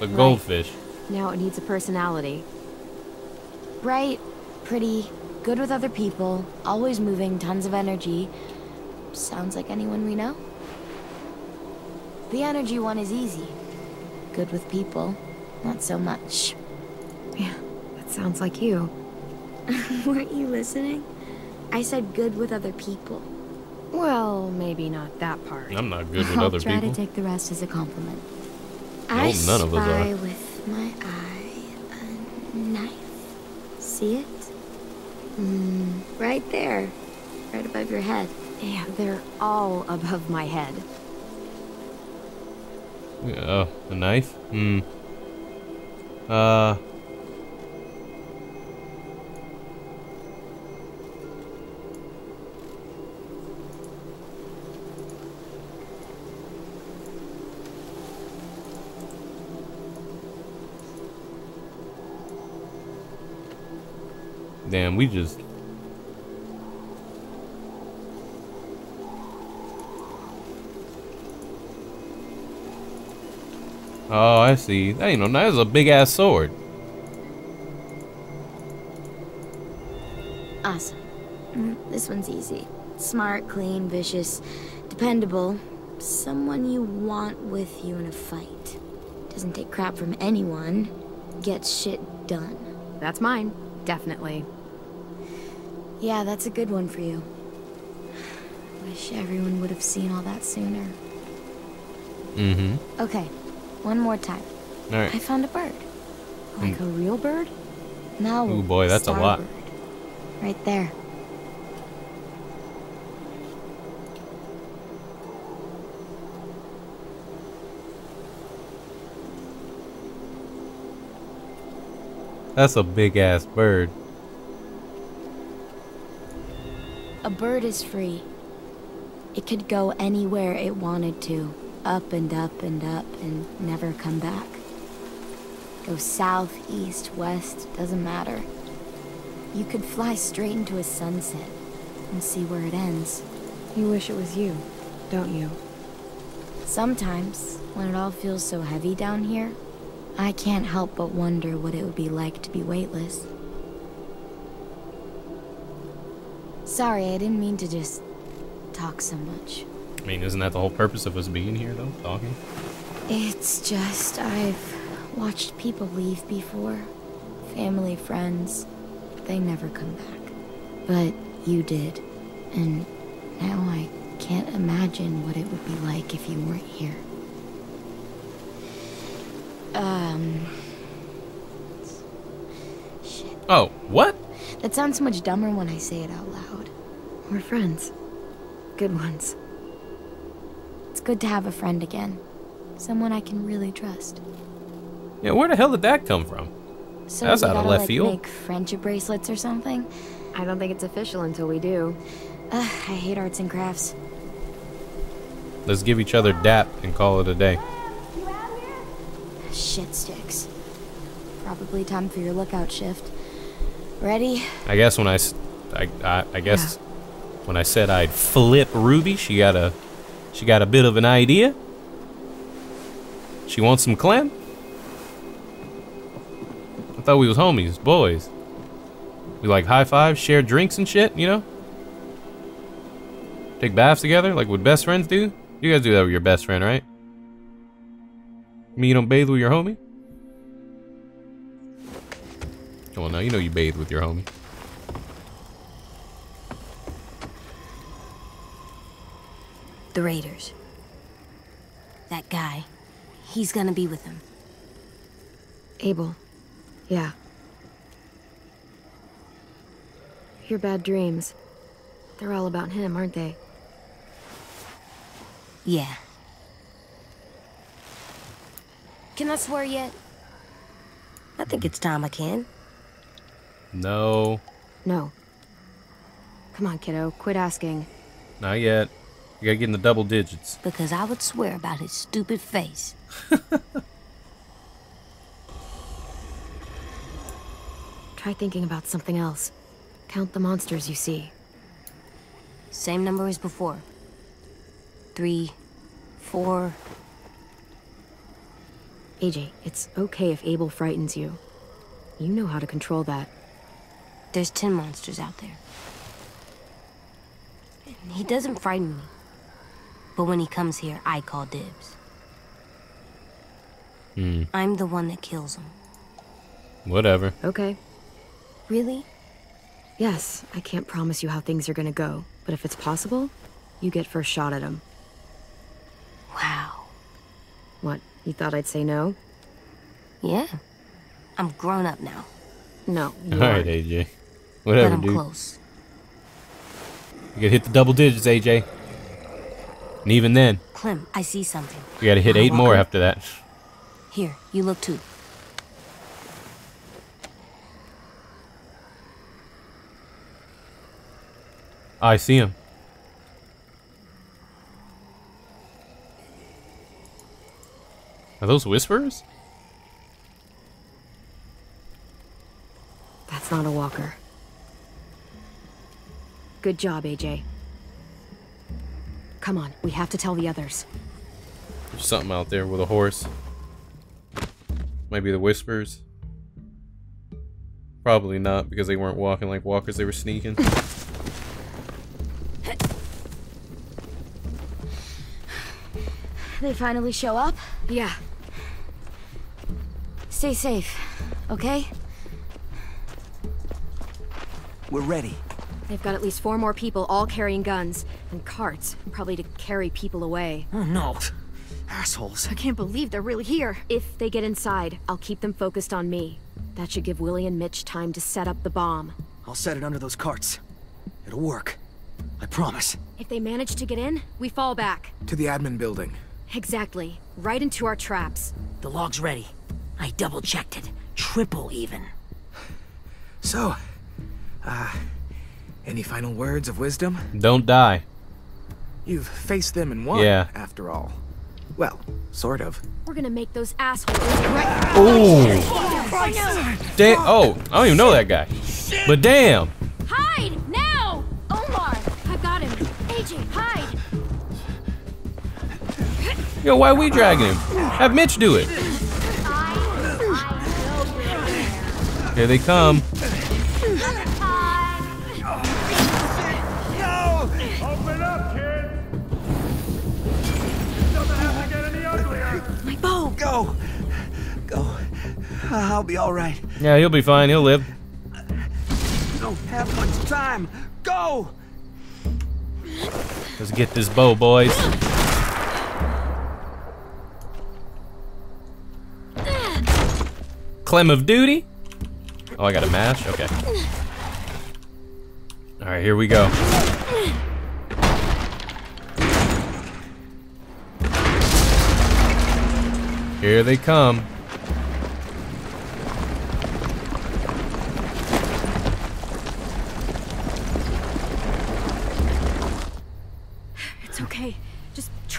a goldfish. Now it needs a personality. Bright, pretty, good with other people, always moving, tons of energy. Sounds like anyone we know. The energy one is easy. Good with people, not so much. Yeah, that sounds like you. Weren't you listening? I said good with other people. Well, maybe not that part. I'm not good with I'll other try to take the rest as a compliment. No, I none of us spy are. with my eye a knife. See it? Mm, right there. Right above your head. Yeah, they're all above my head. Oh, a knife? Hmm. Uh. Damn, we just Oh, I see. That ain't no that is a big ass sword. Awesome. This one's easy. Smart, clean, vicious, dependable. Someone you want with you in a fight. Doesn't take crap from anyone. Gets shit done. That's mine. Definitely. Yeah, that's a good one for you. Wish everyone would have seen all that sooner. Mm-hmm. Okay, one more time. All right. I found a bird. Like a real bird? No. Oh boy, that's a lot. starbird. Right there. That's a big ass bird. A bird is free. It could go anywhere it wanted to. Up and up and up and never come back. Go south, east, west, doesn't matter. You could fly straight into a sunset and see where it ends. You wish it was you, don't you? Sometimes, when it all feels so heavy down here, I can't help but wonder what it would be like to be weightless. Sorry, I didn't mean to just talk so much. I mean, isn't that the whole purpose of us being here, though? Talking? It's just I've watched people leave before. Family, friends. They never come back. But you did. And now I can't imagine what it would be like if you weren't here. Um. Shit. Oh, what? That sounds so much dumber when I say it out loud. We're friends. Good ones. It's good to have a friend again. Someone I can really trust. Yeah, where the hell did that come from? So That's we out of gotta, left like, field. Make friendship bracelets or something. I don't think it's official until we do. Ugh, I hate arts and crafts. Let's give each other dap and call it a day. Shit sticks. Probably time for your lookout shift. Ready? I guess when I, I, I guess when I said I'd flip Ruby, she got a, she got a bit of an idea. She wants some Clem. I thought we was homies, boys. We like high five, share drinks and shit, you know. Take baths together, like what best friends do. You guys do that with your best friend, right? Me, you don't bathe with your homie. Oh, Come on now, you know you bathe with your homie. The Raiders. That guy. He's gonna be with them. Abel. Yeah. Your bad dreams. They're all about him, aren't they? Yeah. Can I swear yet? I think it's time I can. No, No. Come on, kiddo. Quit asking. not yet. You gotta get in the double digits. Because I would swear about his stupid face. Try thinking about something else. Count the monsters you see. Same number as before. Three, four. AJ, it's okay if Abel frightens you. You know how to control that. There's ten monsters out there. He doesn't frighten me. But when he comes here, I call dibs. Hmm. I'm the one that kills him. Whatever. Okay. Really? Yes, I can't promise you how things are gonna go, but if it's possible, you get first shot at him. Wow. What, you thought I'd say no? Yeah. I'm grown up now. No, you All right, aren't. AJ. But Whatever, I'm dude. close. You gotta hit the double digits, AJ. And even then, Clem, I see something. you gotta hit Wanna eight more in? after that. Here, you look too. I see him. Are those whispers? That's not a walker. Good job, AJ. Come on, we have to tell the others. There's something out there with a horse. Might be the whispers. Probably not because they weren't walking like walkers, they were sneaking. They finally show up? Yeah, Stay safe, okay? We're ready. they've got at least four more people all carrying guns and carts, probably to carry people away. Oh no. Assholes. I can't believe they're really here. If they get inside, I'll keep them focused on me. That should give Willy and Mitch time to set up the bomb. I'll set it under those carts. It'll work. I promise. If they manage to get in, we fall back. To the admin building. Exactly. Right into our traps. The log's ready. I double checked it. Triple even. So, uh, any final words of wisdom? Don't die. You've faced them and won, Yeah. after all. Well, sort of. We're gonna make those assholes regret. Oh! Damn! Oh, I don't even know that guy. But damn! Hide now! Omar, I got him. AJ, hide! Yo, why we dragging him? Have Mitch do it. Here they come. I'll be alright. Yeah, he'll be fine. He'll live. Don't have much time. Go! Let's get this bow, boys. Clem of duty. Oh, I got a mash. Okay. All right, here we go. Here they come.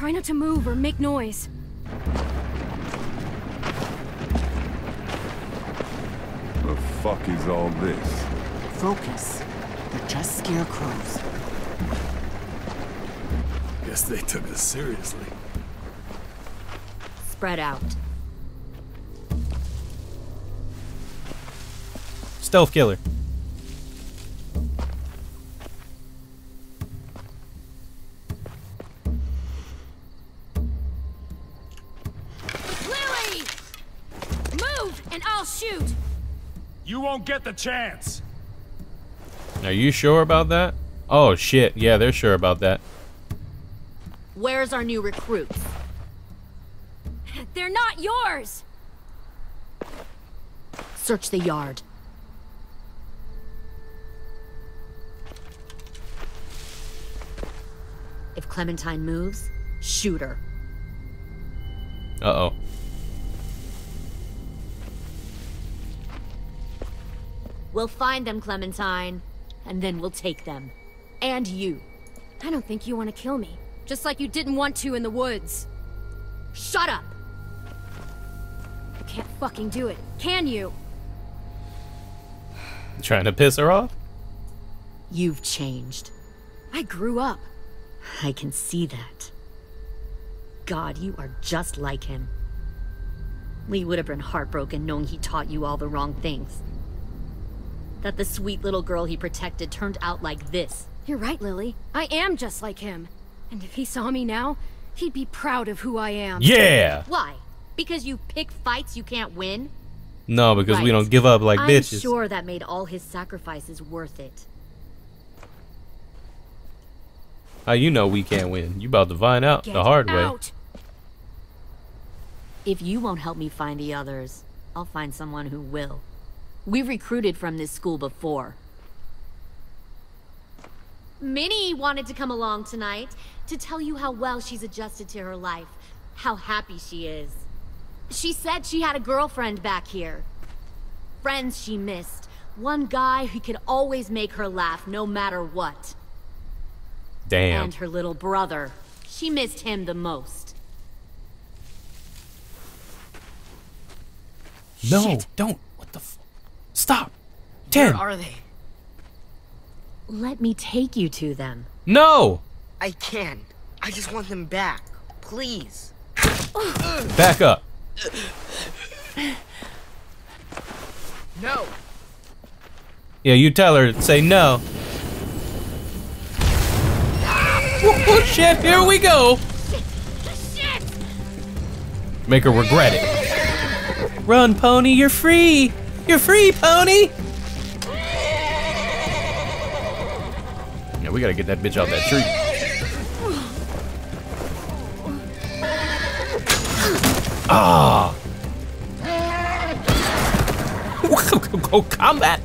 Try not to move or make noise. The fuck is all this? Focus. They're just scarecrows. Guess they took us seriously. Spread out. Stealth killer. Won't get the chance. Are you sure about that? Oh shit. Yeah, they're sure about that. Where's our new recruits? They're not yours! Search the yard. If Clementine moves, shoot her. Uh We'll find them, Clementine, and then we'll take them. And you. I don't think you want to kill me. Just like you didn't want to in the woods. Shut up! You can't fucking do it, can you? Trying to piss her off? You've changed. I grew up. I can see that. God, you are just like him. Lee would have been heartbroken knowing he taught you all the wrong things. That the sweet little girl he protected turned out like this. You're right, Lilly. I am just like him. And if he saw me now, he'd be proud of who I am. Yeah. Why? Because you pick fights you can't win? No, because we don't give up like I'm bitches. sure that made all his sacrifices worth it. How you know we can't win? You about to find out Get the hard way. out. If you won't help me find the others, I'll find someone who will. We recruited from this school before. Minnie wanted to come along tonight to tell you how well she's adjusted to her life, how happy she is. She said she had a girlfriend back here. Friends she missed. One guy who could always make her laugh no matter what. Damn. And her little brother. She missed him the most. No, don't. What the f- Stop. Tenn. Where are they? Let me take you to them. No. I can't. I just want them back. Please. Back up. No. Yeah, you tell her. Say no. Oh shit! Here we go. Make her regret it. Run, pony. You're free. You're free, pony. Yeah, we gotta get that bitch out that tree. Ah. Go combat.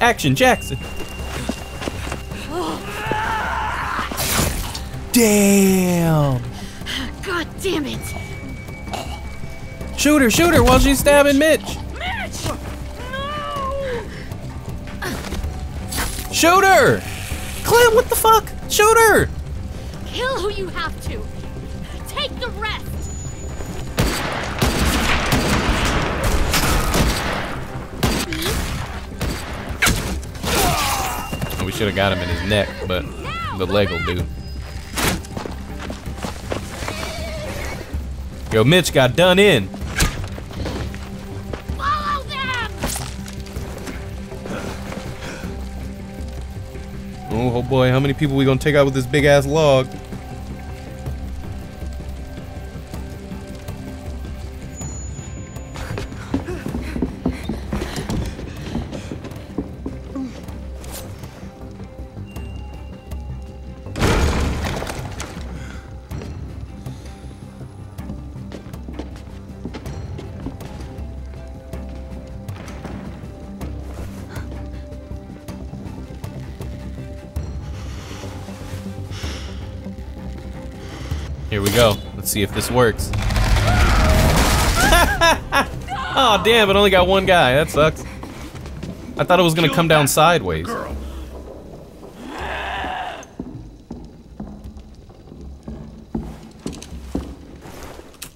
Action Jackson. Damn. God damn it! Shoot her, shoot her while she's stabbing Mitch. Mitch! Shoot her. Clem, what the fuck? Shoot her. Kill who you have to. Take the rest. We should have got him in his neck, but the leg will do. Yo, Mitch got done in. Oh, oh boy, how many people we gonna take out with this big ass log? See if this works. oh damn! It only got one guy. That sucks. I thought it was gonna come down sideways.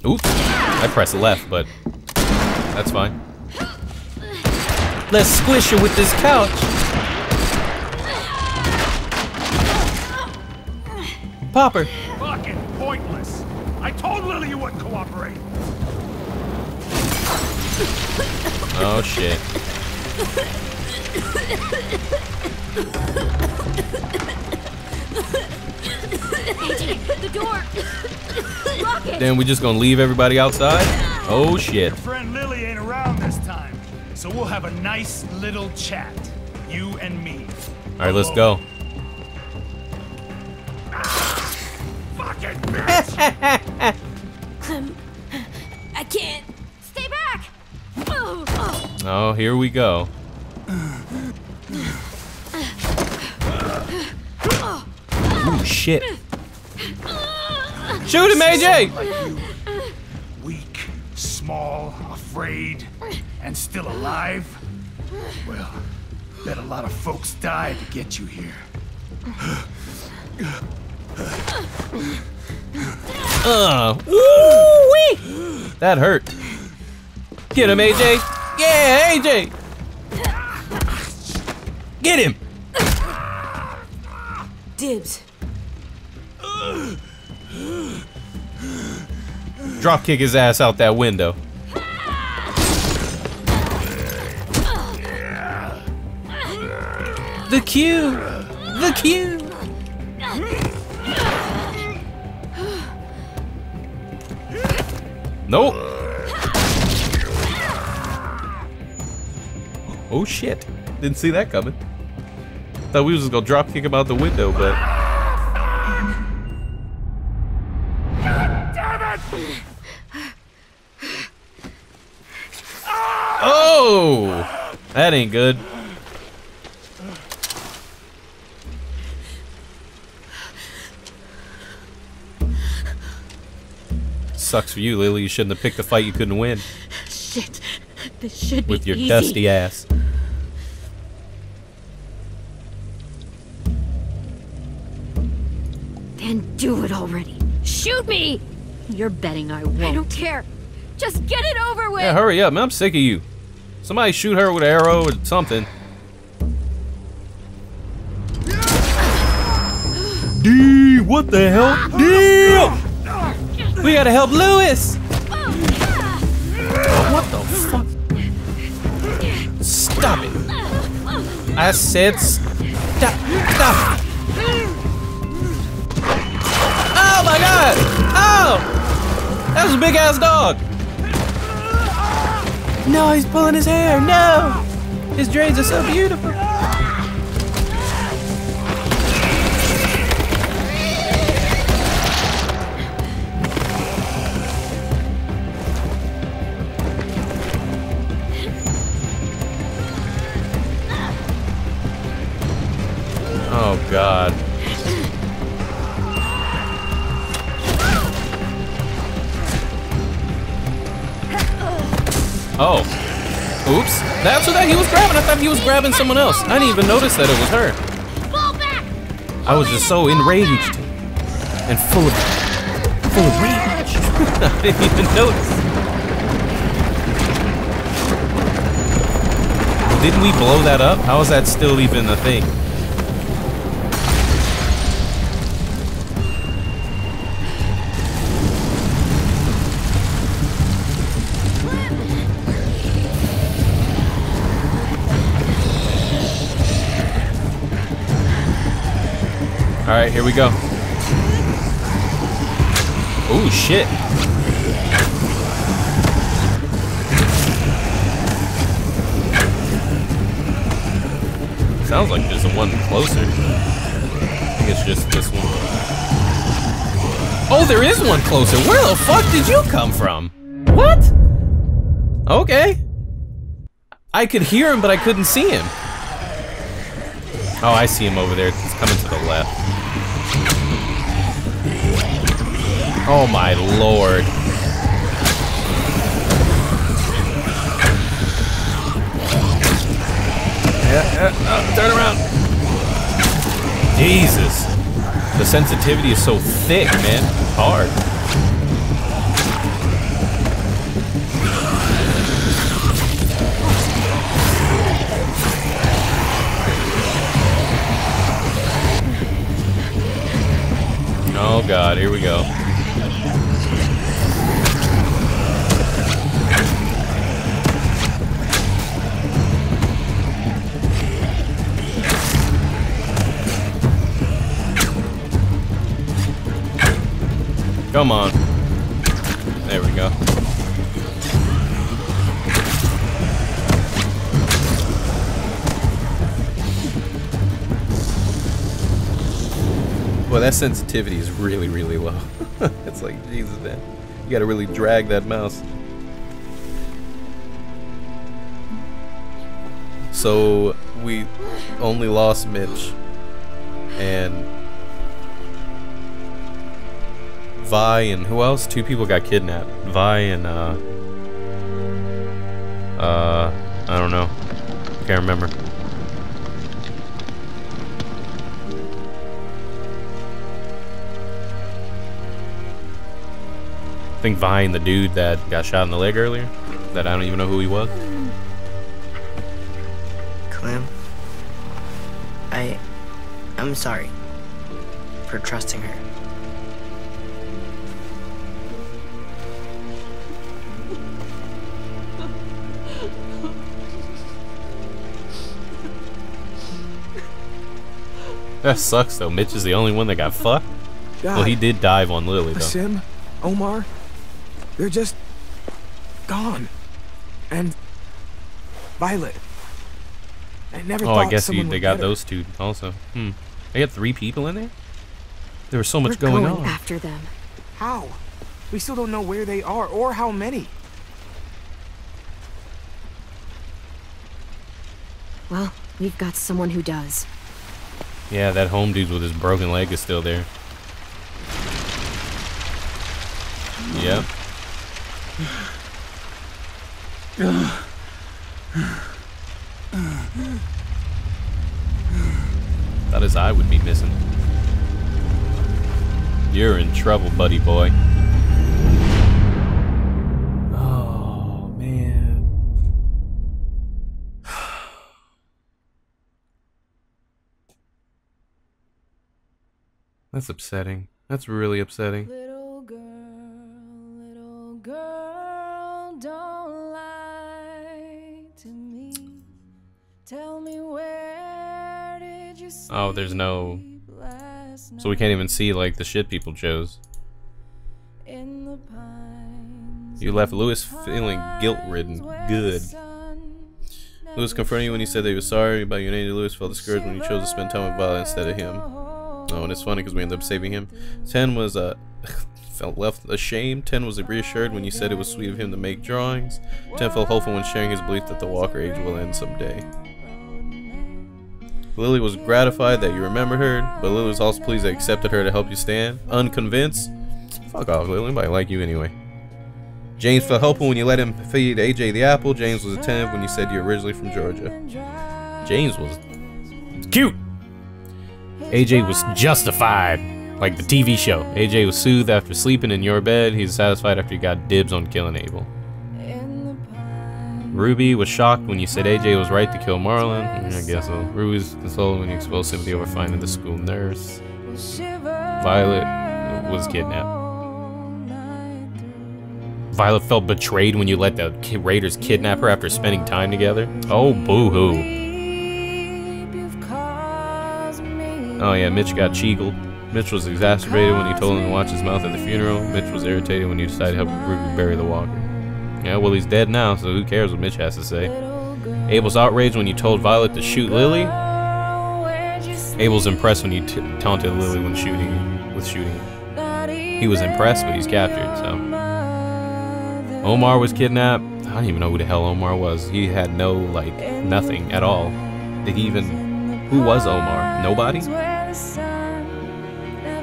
Oops! I pressed left, but that's fine. Let's squish her with this couch. Popper. Fucking pointless. I told Lilly you wouldn't cooperate. Oh shit. the door! Lock! Then we just gonna leave everybody outside? Oh shit. Your friend Lilly ain't around this time, so we'll have a nice little chat. You and me. Alright, let's go. oh. Oh, here we go. Ooh, shit. Shoot him, AJ! Weak, small, afraid, and still alive? Well, bet a lot of folks died to get you here. Uh, woo-wee! That hurt. Get him, AJ. Yeah, AJ! Get him! Dibs. Drop kick his ass out that window. The cue! The cue! Nope. Oh shit. Didn't see that coming. Thought we was just gonna drop kick him out the window, but. Damn it! Oh! That ain't good. Sucks for you, Lilly. You shouldn't have picked a fight you couldn't win. Shit. This should With be your easy. dusty ass. Already. Shoot me! You're betting I won't. I don't care. Just get it over with! Yeah, hurry up, man. I'm sick of you. Somebody shoot her with an arrow or something. D, what the hell? Damn! We gotta help Louis! What the fuck? Stop it. I said stop. Stop. That was a big ass dog! No, he's pulling his hair. No! His dreads are so beautiful. Thought he was grabbing someone else. I didn't even notice that it was her. I was just so enraged and full of full of rage. I didn't even notice. Didn't we blow that up? How is that still even a thing? All right, here we go. Oh shit. Sounds like there's one closer. I think it's just this one. Oh, there is one closer. Where the fuck did you come from? What? Okay. I could hear him, but I couldn't see him. Oh, I see him over there. He's coming to the left. Oh my lord. Yeah, yeah, uh, turn around. Jesus. The sensitivity is so thick, man. Hard. Oh god, here we go. Come on. There we go. Well, that sensitivity is really, really low. it's like, Jesus, man. You gotta really drag that mouse. So, we only lost Mitch. And Vi and who else? Two people got kidnapped. Vi and uh uh I don't know. Can't remember. I think Vi and the dude that got shot in the leg earlier. That I don't even know who he was. Clem, I, I'm sorry for trusting her. That sucks though. Mitch is the only one that got fucked. God. Well, he did dive on Lilly though. Aasim, Omar, they're just gone. And Violet. I never Oh, I guess you, they got those two also. Hmm. They had three people in there. There was so much We're going, going on. after them. How? We still don't know where they are or how many. Well, we've got someone who does. Yeah, that home dude with his broken leg is still there. Yep. Thought his eye would be missing. You're in trouble, buddy boy. That's upsetting. That's really upsetting. Little girl, little girl, don't lie to me. Tell me where did you Oh, there's no. So we can't even see like the shit people chose. in the pines? You left Louis feeling guilt ridden. Good. Louis confronted you when you said that he was sorry about your name. Louis felt discouraged when you chose to spend time with Violet instead of him. Oh, and it's funny because we ended up saving him. Tenn was uh, felt left ashamed. Tenn was reassured when you said it was sweet of him to make drawings. Tenn felt hopeful when sharing his belief that the Walker age will end someday. Lilly was gratified that you remembered her, but Lilly was also pleased that accepted her to help you stand. Unconvinced? Fuck off, Lilly. Nobody like you anyway. James felt hopeful when you let him feed AJ the apple. James was attentive when you said you're originally from Georgia. James was cute. AJ was justified, like the TV show. AJ was soothed after sleeping in your bed. He's satisfied after you got dibs on killing Abel. Ruby was shocked when you said AJ was right to kill Marlon. I guess uh, so. Ruby was consoled when you exposed sympathy over finding the school nurse. Violet was kidnapped. Violet felt betrayed when you let the Raiders kidnap her after spending time together. Oh, boo-hoo. Oh yeah, Mitch got cheagled. Mitch was exacerbated when he told him to watch his mouth at the funeral. Mitch was irritated when you decided to help Ruby bury the walker. Yeah, well he's dead now, so who cares what Mitch has to say. Abel's outraged when you told Violet to shoot Lilly. Abel's impressed when you taunted Lilly when shooting with shooting. He was impressed, but he's captured, so. Omar was kidnapped. I don't even know who the hell Omar was. He had no, like, nothing at all. Did he even. Who was Omar? Nobody?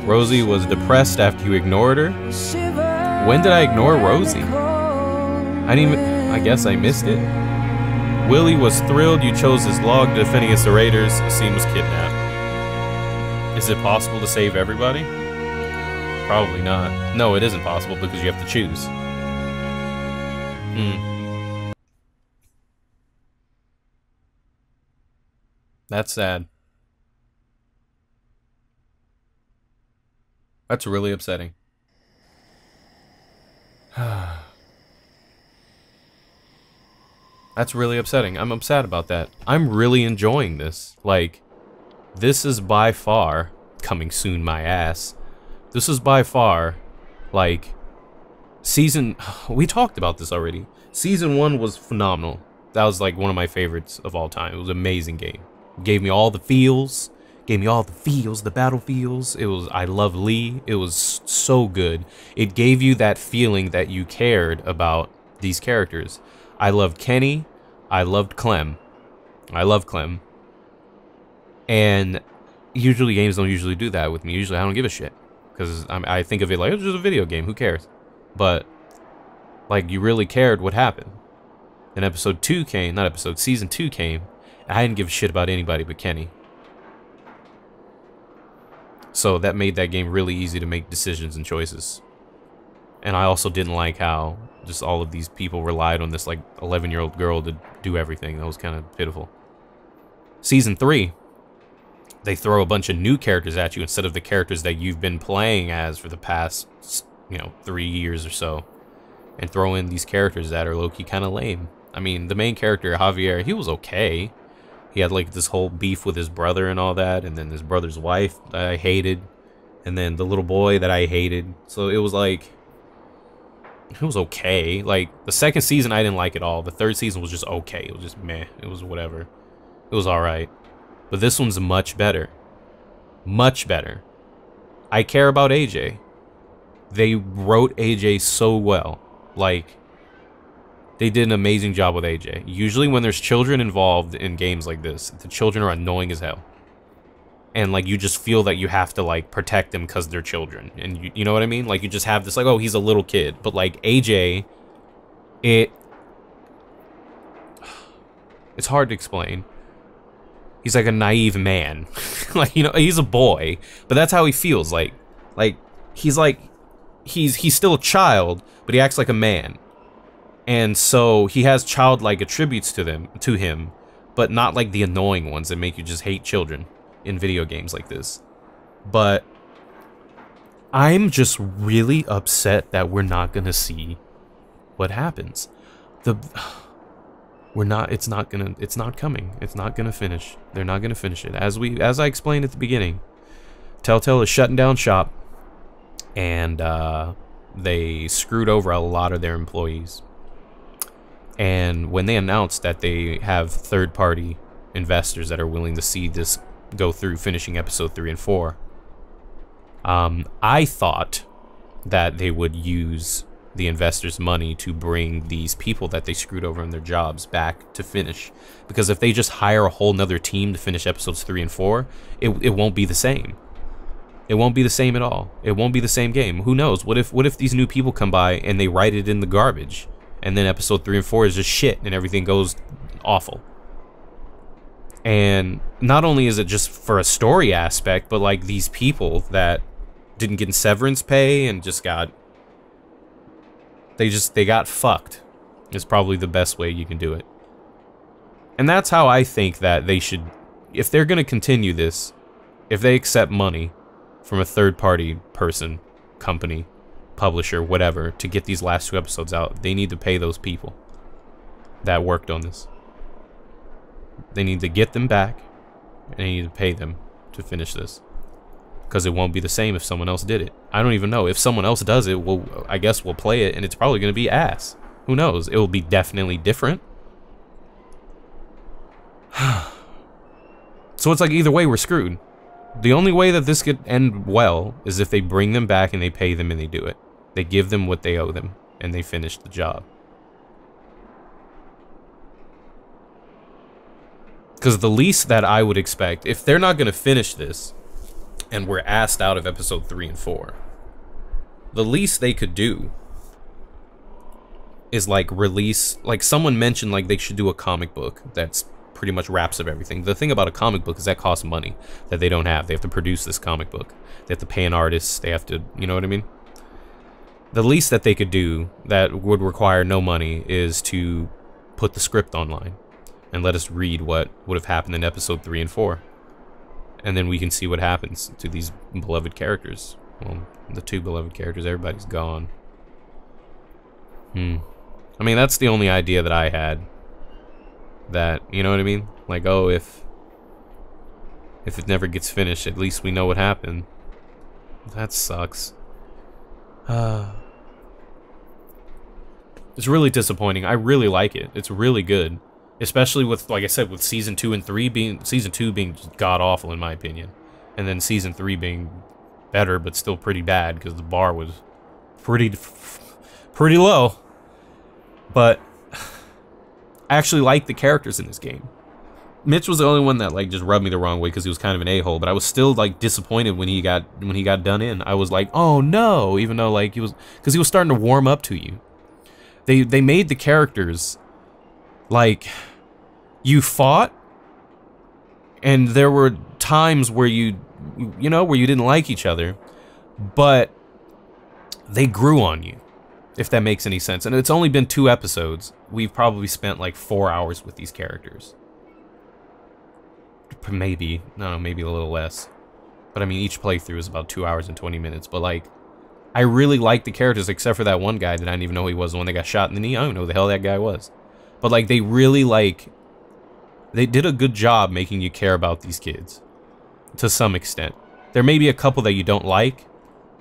Rosie was depressed after you ignored her. When did I ignore Rosie? I didn't even. I guess I missed it. Willy was thrilled you chose his log to against the Raiders. Scene was kidnapped. Is it possible to save everybody? Probably not. No, it isn't possible because you have to choose. Hmm. That's sad. That's really upsetting. That's really upsetting. I'm upset about that. I'm really enjoying this. Like, this is by far, coming soon my ass, this is by far, like, season, we talked about this already. Season one was phenomenal. That was like one of my favorites of all time. It was an amazing game. Gave me all the feels, gave me all the feels, the battlefields. It was, I love Lee. It was so good. It gave you that feeling that you cared about these characters. I loved Kenny. I loved Clem. I love Clem. And usually games don't usually do that with me. Usually I don't give a shit. Because I think of it like, oh, it's just a video game. Who cares? But, like, you really cared what happened. And episode 2 came, not episode, season 2 came. I didn't give a shit about anybody but Kenny. So that made that game really easy to make decisions and choices. And I also didn't like how just all of these people relied on this like 11 year old girl to do everything. That was kind of pitiful. Season 3, they throw a bunch of new characters at you instead of the characters that you've been playing as for the past, you know, three years or so. And throw in these characters that are low-key kind of lame. I mean, the main character, Javier, he was okay. He had like this whole beef with his brother and all that, and then his brother's wife that I hated, and then the little boy that I hated. So it was like it was okay. Like the second season I didn't like it all. The third season was just okay. It was just meh. It was whatever. It was alright. But this one's much better. Much better. I care about AJ. They wrote AJ so well. Like they did an amazing job with AJ. Usually when there's children involved in games like this, the children are annoying as hell. And like you just feel that you have to like protect them because they're children. And you, you know what I mean? Like you just have this like, oh, he's a little kid. But like AJ, it it's hard to explain. He's like a naive man. like, you know, he's a boy, but that's how he feels like like he's like he's he's still a child, but he acts like a man and so he has childlike attributes to them to him but not like the annoying ones that make you just hate children in video games like this. But i'm just really upset that we're not gonna see what happens. The we're not it's not gonna it's not coming. It's not gonna finish. They're not gonna finish it. As we as i explained at the beginning telltale is shutting down shop and uh they screwed over a lot of their employees and when they announced that they have third party investors that are willing to see this go through finishing episode 3 and 4, um, I thought that they would use the investors' money to bring these people that they screwed over in their jobs back to finish. Because if they just hire a whole nother team to finish episodes 3 and 4, it, it won't be the same. It won't be the same at all. It won't be the same game. Who knows? What if what if these new people come by and they write it in the garbage? And then episode three and four is just shit and everything goes awful. And not only is it just for a story aspect, but like these people that didn't get severance pay and just got they just they got fucked is probably the best way you can do it. And that's how I think that they should if they're going to continue this, if they accept money from a third party person, company, publisher, whatever, to get these last two episodes out, they need to pay those people that worked on this. They need to get them back, and they need to pay them to finish this. Because it won't be the same if someone else did it. I don't even know. If someone else does it, well, I guess we'll play it, and it's probably going to be ass. Who knows? It will be definitely different. so it's like either way, we're screwed. The only way that this could end well is if they bring them back and they pay them and they do it. They give them what they owe them, and they finish the job. Because the least that I would expect, if they're not going to finish this, and we're asked out of episode 3 and 4, the least they could do is like release, like someone mentioned like they should do a comic book that's pretty much wraps up everything. The thing about a comic book is that costs money that they don't have. They have to produce this comic book. They have to pay an artist. They have to, you know what I mean? The least that they could do that would require no money is to put the script online and let us read what would have happened in episode 3 and 4. And then we can see what happens to these beloved characters. Well, the two beloved characters, everybody's gone. Hmm. I mean, that's the only idea that I had. That, you know what I mean? Like, oh, if... If it never gets finished, at least we know what happened. That sucks. Uh, it's really disappointing. I really like it. It's really good. Especially with, like I said, with season two and three being, season two being god awful in my opinion. And then season three being better, but still pretty bad because the bar was pretty, pretty low. But I actually like the characters in this game. Mitch was the only one that like just rubbed me the wrong way because he was kind of an a-hole, but I was still like disappointed when he got when he got done in. I was like, "Oh no," even though like he was cuz he was starting to warm up to you they they made the characters like you fought and there were times where you you know where you didn't like each other but they grew on you if that makes any sense. And it's only been two episodes. We've probably spent like four hours with these characters. Maybe no maybe a little less. But i mean each playthrough is about two hours and 20 minutes. But like I really like the characters except for that one guy that I didn't even know he was the one that got shot in the knee. I don't know who the hell that guy was. But like they really like they did a good job making you care about these kids to some extent. There may be a couple that you don't like,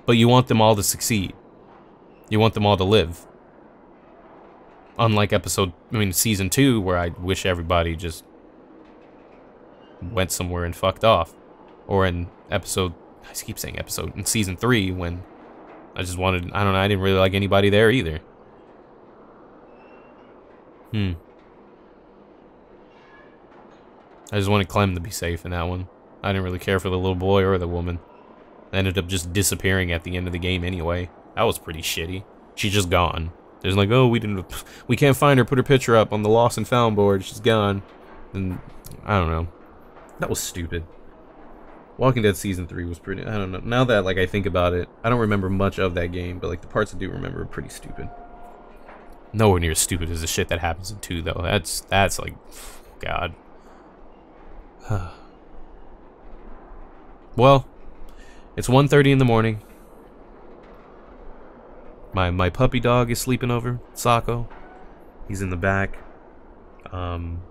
but you want them all to succeed. You want them all to live. Unlike episode, I mean, season two, where I wish everybody just went somewhere and fucked off. Or in episode, I keep saying episode, in season three, when I just wanted, I don't know, I didn't really like anybody there either. Hmm. I just wanted Clem to be safe in that one. I didn't really care for the little boy or the woman. I ended up just disappearing at the end of the game anyway. That was pretty shitty. She's just gone. There's like, oh, we didn't, we can't find her. Put her picture up on the lost and found board. She's gone. And I don't know. That was stupid. Walking Dead Season 3 was pretty, I don't know. Now that, like, I think about it, I don't remember much of that game, but, like, the parts I do remember are pretty stupid. Nowhere near as stupid as the shit that happens in 2, though. That's, that's, like, God. well, it's 1.30 in the morning. My, my puppy dog is sleeping over, Sako. He's in the back. Um,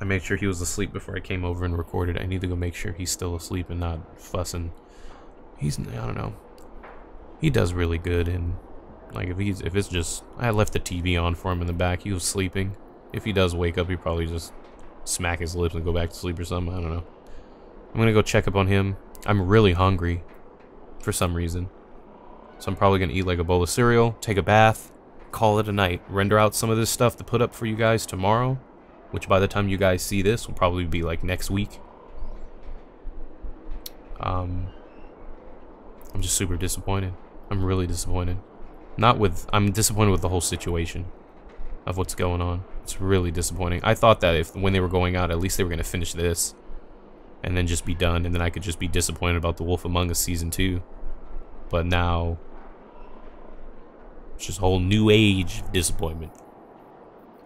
I made sure he was asleep before I came over and recorded. I need to go make sure he's still asleep and not fussing. He's, I don't know. He does really good and like if he's, if it's just, I left the TV on for him in the back. He was sleeping. If he does wake up, he probably just smack his lips and go back to sleep or something. I don't know. I'm gonna go check up on him. I'm really hungry for some reason. So I'm probably gonna eat like a bowl of cereal, take a bath, call it a night, render out some of this stuff to put up for you guys tomorrow which by the time you guys see this will probably be like next week. Um, I'm just super disappointed. I'm really disappointed. Not with, I'm disappointed with the whole situation of what's going on. It's really disappointing. I thought that if when they were going out, at least they were going to finish this and then just be done, and then I could just be disappointed about The Wolf Among Us Season 2. But now, it's just a whole new age of disappointment.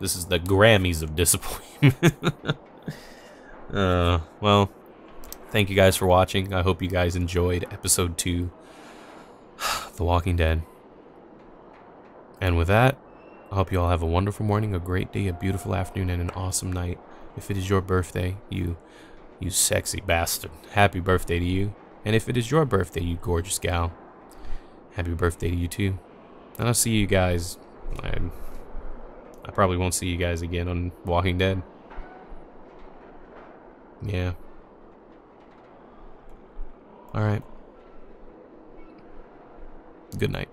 This is the Grammys of disappointment. uh, well, thank you guys for watching. I hope you guys enjoyed episode 2 The Walking Dead. And with that, I hope you all have a wonderful morning, a great day, a beautiful afternoon, and an awesome night. If it is your birthday, you, you sexy bastard, happy birthday to you. And if it is your birthday, you gorgeous gal, happy birthday to you too. And I'll see you guys. I, I probably won't see you guys again on Walking Dead. Yeah. Alright. Good night.